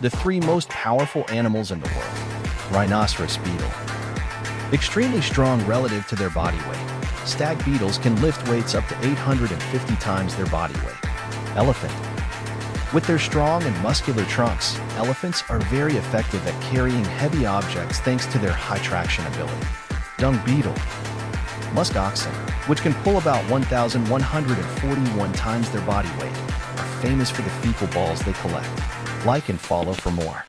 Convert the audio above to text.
The three most powerful animals in the world. Rhinoceros beetle. Extremely strong relative to their body weight. Stag beetles can lift weights up to 850 times their body weight. Elephant. With their strong and muscular trunks, elephants are very effective at carrying heavy objects thanks to their high traction ability. Dung beetle. Musk oxen, which can pull about 1,141 times their body weight, are famous for the fecal balls they collect. Like and follow for more.